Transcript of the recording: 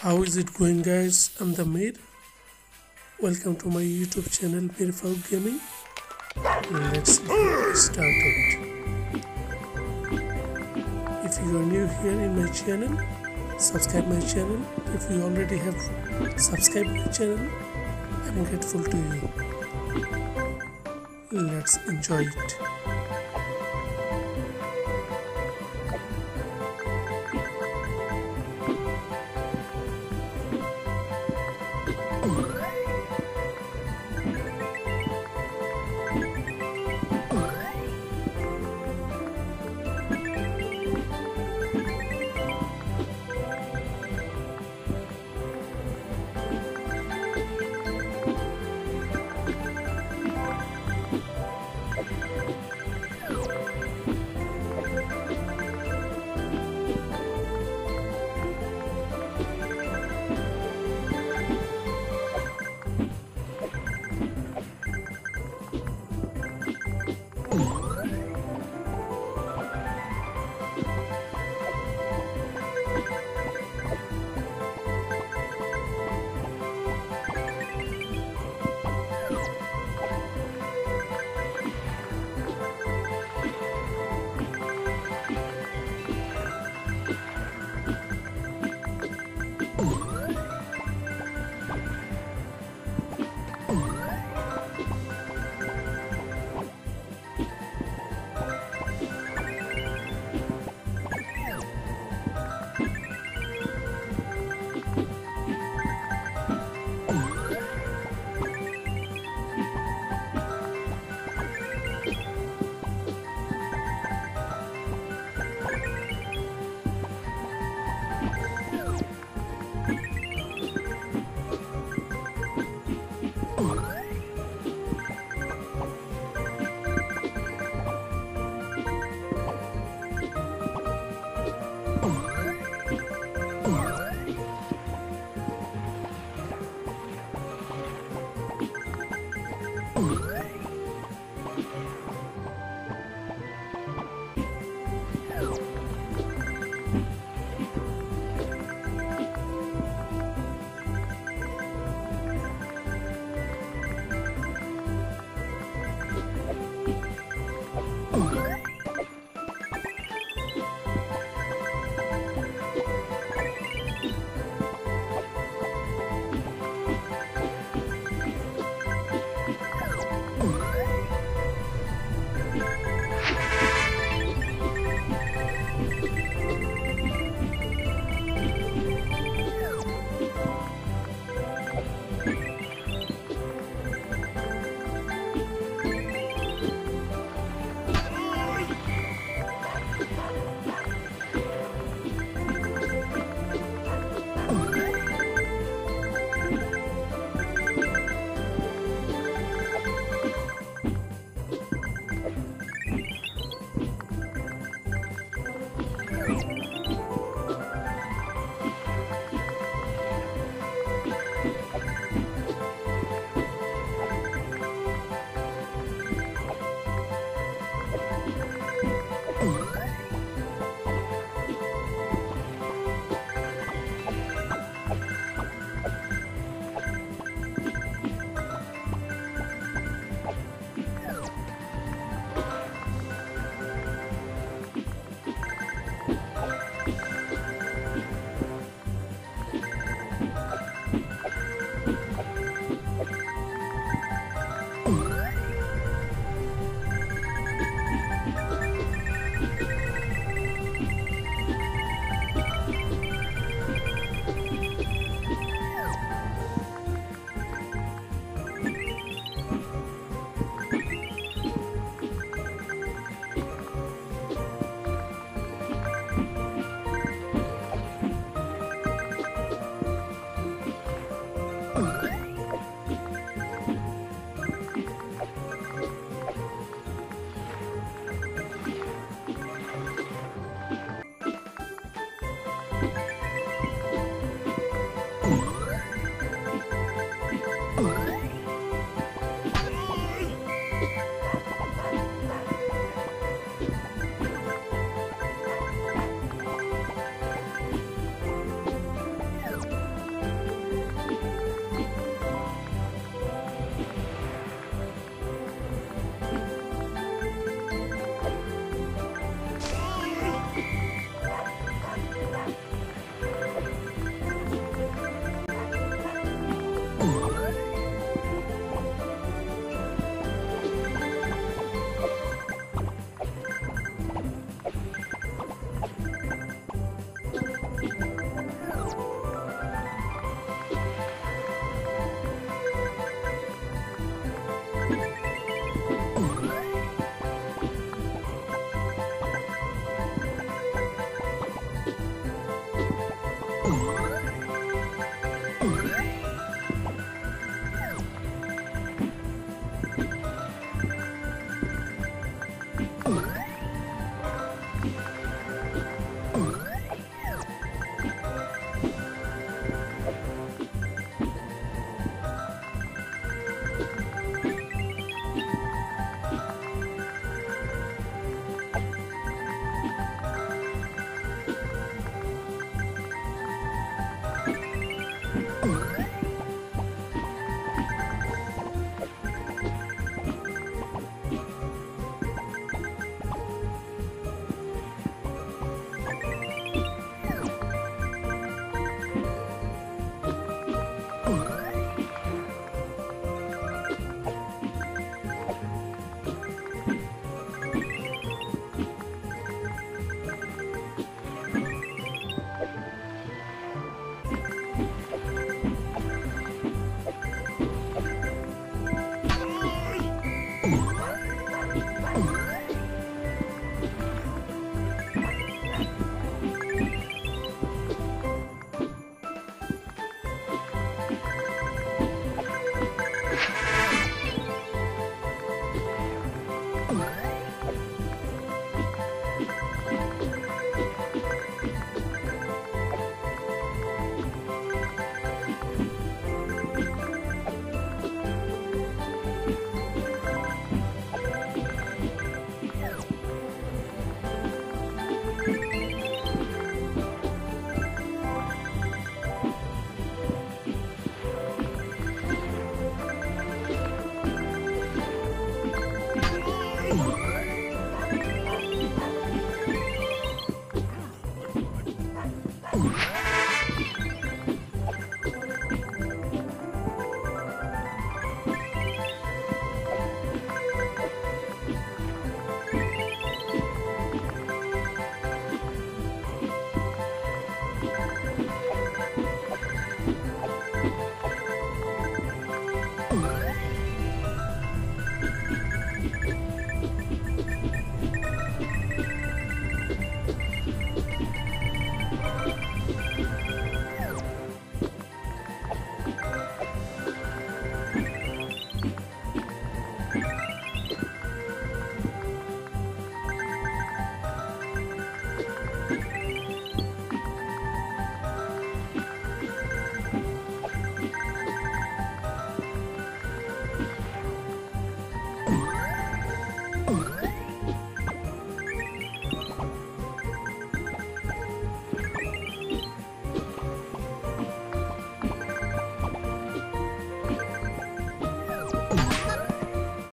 How is it going guys? I'm the maid Welcome to my YouTube channel Mir Gaming. Let's get started. If you are new here in my channel, subscribe my channel. If you already have subscribed my channel, I'm grateful to you. Let's enjoy it.